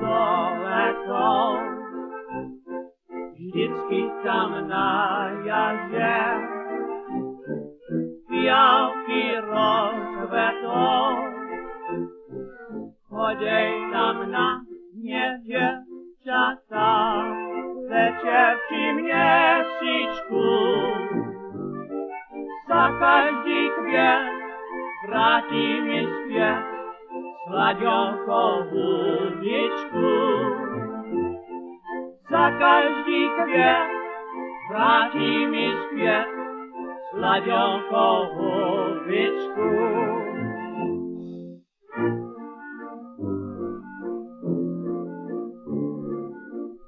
daleko. Vždycky tam na jaře fialky rozkvetou. Chodej tam na měřečata, teče při měsíčku. Za každý květ vrátí mi zpět sladěnkou hubičku. Za každý květ vrátí mi zpět sladěnkou hubičku.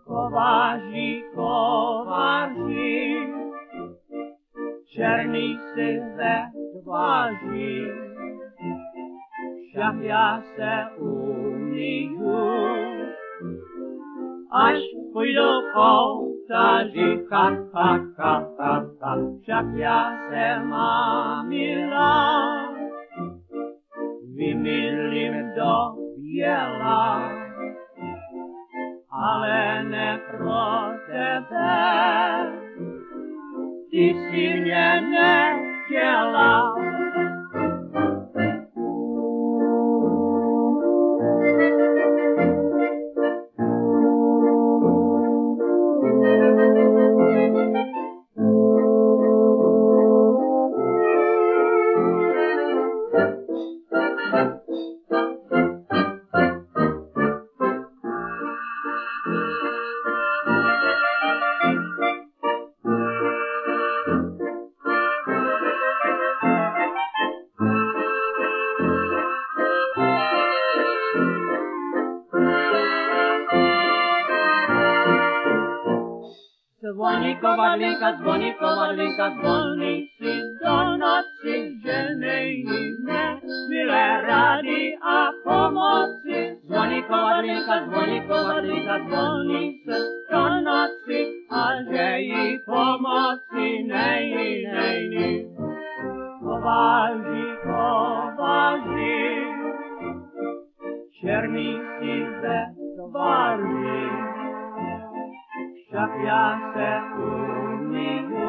Kováří, kováří, černý si ve tváří, však já se umíju. Až půjdu k oltáři, ha, ha, ha, ha, ha, však já se mám. Vymilím do běla, ale ne pro tebe. Ty si mě nechtěla, Zvoní kovadlinka, zvoní kovadlinka, zvoní si do noci, že nejíme milé rádi a pomoci. Zvoní kovadlinka, zvoní kovadlinka, zvoní se do noci a že jí pomoci nejní, nejní. Kováží, kováží, černý si ve tváři, však já se umíju.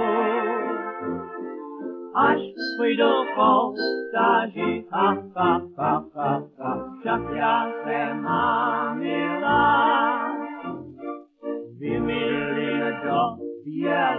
Až půjdu k oltáři, ha, ha, ha, ha, ha, však já se mám milá. Vymilím do běla,